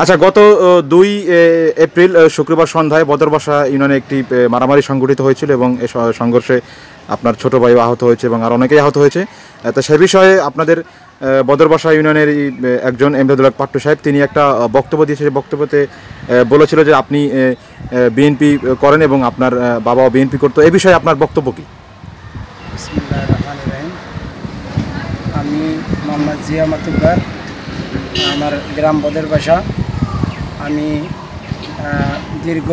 আচ্ছা গত দুই এপ্রিল শুক্রবার সন্ধ্যায় বদরবাসা ইউনিয়নে একটি মারামারি সংঘটিত হয়েছিল এবং স- সংঘর্ষে আপনার ছোট ভাই আহত হয়েছে এবং আর অনেকেই আহত হয়েছে। তো সে বিষয়ে আপনাদের বদরবাসা ইউনিয়নের একজন এমদাদুল্লাহ পাট্টু সাহেব, তিনি একটা বক্তব্য দিয়েছে। সেই বক্তব্যতে বলেছিল যে আপনি বিএনপি করেন এবং আপনার বাবাও বিএনপি করতো। এ বিষয়ে আপনার বক্তব্য কি? আমি মোহাম্মদ জিয়া মাতুব্বার, আমার গ্রাম বদের বাসা আমি দীর্ঘ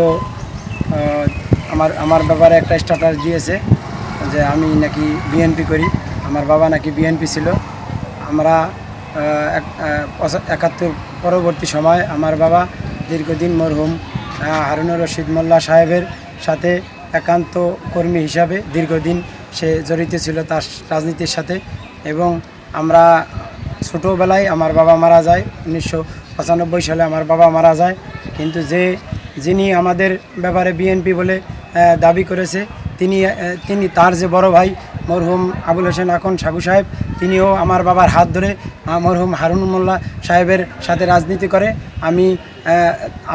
আমার আমার ব্যাপারে একটা স্ট্যাটাস দিয়েছে যে আমি নাকি বিএনপি করি। আমার বাবা নাকি বিএনপি ছিল। আমরা এক- একাত্তর পরবর্তী সময় আমার বাবা দীর্ঘদিন মরহুম হারুনুর রশিদ মোল্লা সাহেবের সাথে একান্ত কর্মী হিসাবে দীর্ঘদিন সে জড়িত ছিল তার রাজনীতির সাথে এবং আমরা ছোটোবেলায় আমার বাবা মারা যায় উনিশশো পঁচানব্বই সালে আমার বাবা মারা যায়। কিন্তু যে, যিনি আমাদের ব্যাপারে বিএনপি বলে দাবি করেছে, তিনি তিনি তার যে বড় ভাই মরহুম আবুল হোসেন আকন সাগু সাহেব, তিনিও আমার বাবার হাত ধরে মরহুম হারুন মোল্লা সাহেবের সাথে রাজনীতি করে। আমি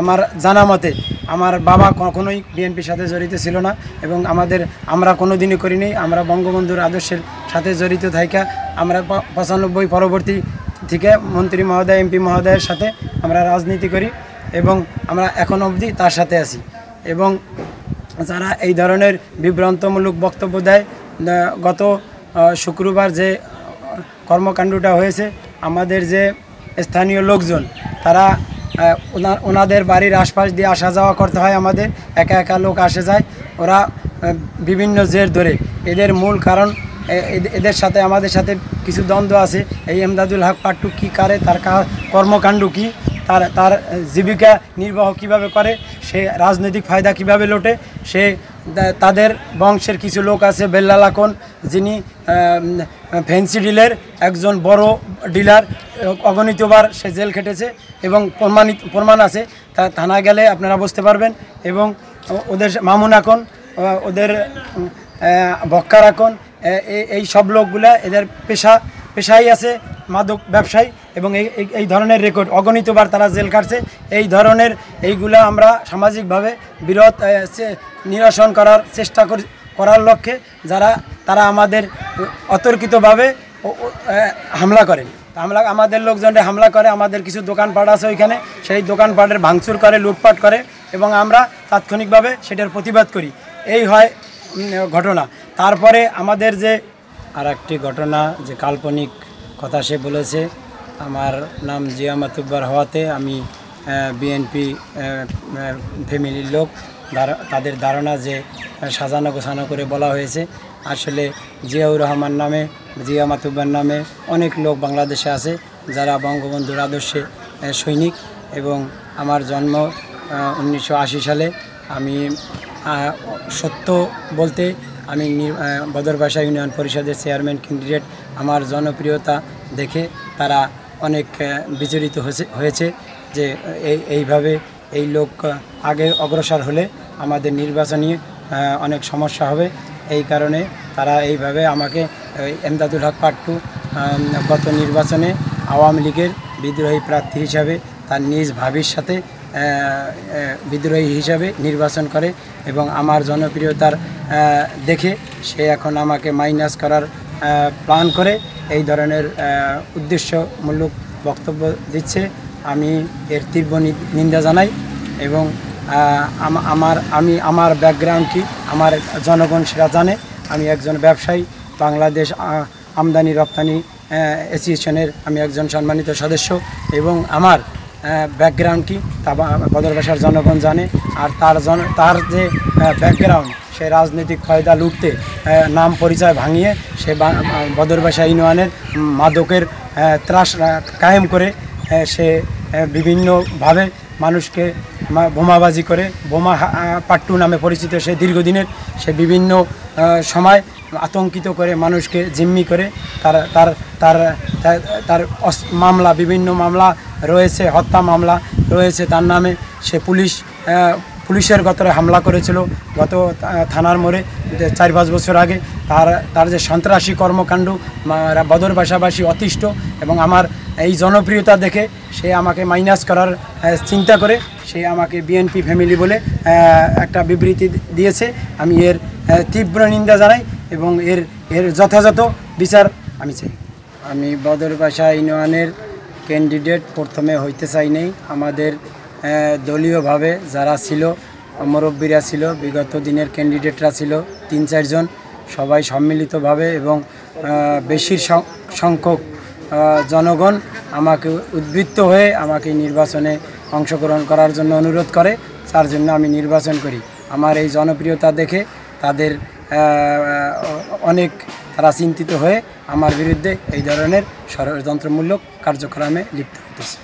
আমার জানা মতে আমার বাবা কখনোই বিএনপির সাথে জড়িত ছিল না এবং আমাদের, আমরা কোনো দিনই করিনি। আমরা বঙ্গবন্ধুর আদর্শের সাথে জড়িত থাইকা, আমরা পঁচানব্বই পরবর্তী থেকে মন্ত্রী মহোদয়, এমপি মহোদয়ের সাথে আমরা রাজনীতি করি এবং আমরা এখন অবধি তার সাথে আছি। এবং যারা এই ধরনের বিভ্রান্তমূলক বক্তব্য দেয় গত শুক্রবার যে কর্মকাণ্ডটা হয়েছে, আমাদের যে স্থানীয় লোকজন, তারা ওনাদের বাড়ির আশপাশ দিয়ে আসা যাওয়া করতে হয় আমাদের। একা একা লোক আসে যায়। ওরা বিভিন্ন জের ধরে। এদের মূল কারণ এদের সাথে, আমাদের সাথে কিছু দ্বন্দ্ব আছে। এই এমদাদুল হক পাট্টু কী করে, তার কর্মকাণ্ড কী, তার তার জীবিকা নির্বাহ কীভাবে করে, সে রাজনৈতিক ফায়দা কীভাবে লোটে, সে তাদের বংশের কিছু লোক আছে বেল্লালাকন যিনি ফেন্সি ডিলের, একজন বড় ডিলার অগণিতবার সে জেল খেটেছে এবং প্রমাণিত, প্রমাণ আছে, তা থানায় গেলে আপনারা বুঝতে পারবেন এবং ওদের মামুন আকন ওদের বক্কার আকন এই সব লোকগুলা এদের পেশা, পেশাই আছে মাদক ব্যবসায়ী এবং এই, এই- ধরনের রেকর্ড অগণিতবার তারা জেল কাটছে এই ধরনের এইগুলা আমরা সামাজিকভাবে বিরোধ নিরসন করার চেষ্টা করি, করার লক্ষ্যে যারা, তারা আমাদের অতর্কিতভাবে হামলা করে হামলা, আমাদের লোকজনরা হামলা করে, আমাদের কিছু দোকানপাট আছে ওইখানে, সেই দোকানপাটের ভাঙচুর করে, লুটপাট করে এবং আমরা তাৎক্ষণিকভাবে সেটার প্রতিবাদ করি। এই হয় ঘটনা। তারপরে আমাদের যে আর একটি ঘটনা, যে কাল্পনিক কথা সে বলেছে, আমার নাম জিয়া মাতুব্বার হওয়াতে আমি বিএনপি ফ্যামিলির লোক। তাদের ধারণা যে সাজানো গোছানো করে বলা হয়েছে। আসলে জিয়াউর রহমান নামে, জিয়া মাতুব্বার নামে অনেক লোক বাংলাদেশে আছে, যারা বঙ্গবন্ধুর আদর্শে সৈনিক। এবং আমার জন্ম উনিশশো আশি সালে আমি সত্য বলতে আমি বদরবাসা ইউনিয়ন পরিষদের চেয়ারম্যান ক্যান্ডিডেট। আমার জনপ্রিয়তা দেখে তারা অনেক বিচলিত হয়েছে যে এই, এইভাবে এই লোক আগে অগ্রসর হলে আমাদের নির্বাচনী অনেক সমস্যা হবে। এই কারণে তারা এইভাবে আমাকে এমদাদুল হক পাট্টু গত নির্বাচনে আওয়ামী লীগের বিদ্রোহী প্রার্থী হিসাবে তার নিজ ভাবির সাথে বিদ্রোহী হিসাবে নির্বাচন করে এবং আমার জনপ্রিয়তার দেখে সে এখন আমাকে মাইনাস করার প্ল্যান করে এই ধরনের উদ্দেশ্যমূলক বক্তব্য দিচ্ছে। আমি এর তীব্র নিন্দা জানাই এবং আমার, আমি আমার ব্যাকগ্রাউন্ড কি আমার জনগণ সেটা জানে। আমি একজন ব্যবসায়ী, বাংলাদেশ আমদানি রপ্তানি অ্যাসোসিয়েশনের আমি একজন সম্মানিত সদস্য এবং আমার ব্যাকগ্রাউন্ড কি? তা বদরবাসার জনগণ জানে। আর তার জন, তার যে ব্যাকগ্রাউন্ড সে রাজনৈতিক ফায়দা লুটতে নাম পরিচয় ভাঙিয়ে সে বদরবাসা ইউনিয়নের মাদকের ত্রাস কায়েম করে সে বিভিন্নভাবে মানুষকে বোমাবাজি করে। বোমা পাট্টু নামে পরিচিত সে দীর্ঘদিনের সে বিভিন্ন সময় আতঙ্কিত করে, মানুষকে জিম্মি করে। তার তার তার, তার- মামলা, বিভিন্ন মামলা রয়েছে, হত্যা মামলা রয়েছে। তার নামে সে পুলিশ পুলিশের গতরে হামলা করেছিল গত থানার মোড়ে চার পাঁচ বছর আগে। তার তার যে সন্ত্রাসী কর্মকাণ্ড বদর বাসাবাসী অতিষ্ঠ এবং আমার এই জনপ্রিয়তা দেখে সে আমাকে মাইনাস করার চিন্তা করে, সে আমাকে বিএনপি ফ্যামিলি বলে একটা বিবৃতি দিয়েছে। আমি এর তীব্র নিন্দা জানাই এবং এর এর যথাযথ বিচার আমি চাই। আমি বদর বাসা ইউনিয়নের ক্যান্ডিডেট প্রথমে হইতে চাই নাই। আমাদের দলীয়ভাবে যারা ছিল, মুরব্বীরা ছিল, বিগত দিনের ক্যান্ডিডেটরা ছিল, তিন চারজন সবাই সম্মিলিতভাবে এবং বেশির সংখ্যক জনগণ আমাকে উদ্বৃত্ত হয়ে আমাকে নির্বাচনে অংশগ্রহণ করার জন্য অনুরোধ করে, তার জন্য আমি নির্বাচন করি। আমার এই জনপ্রিয়তা দেখে তাদের অনেক তারা চিন্তিত হয়ে আমার বিরুদ্ধে এই ধরনের ষড়যন্ত্রমূলক কার্যক্রমে লিপ্ত হতেছে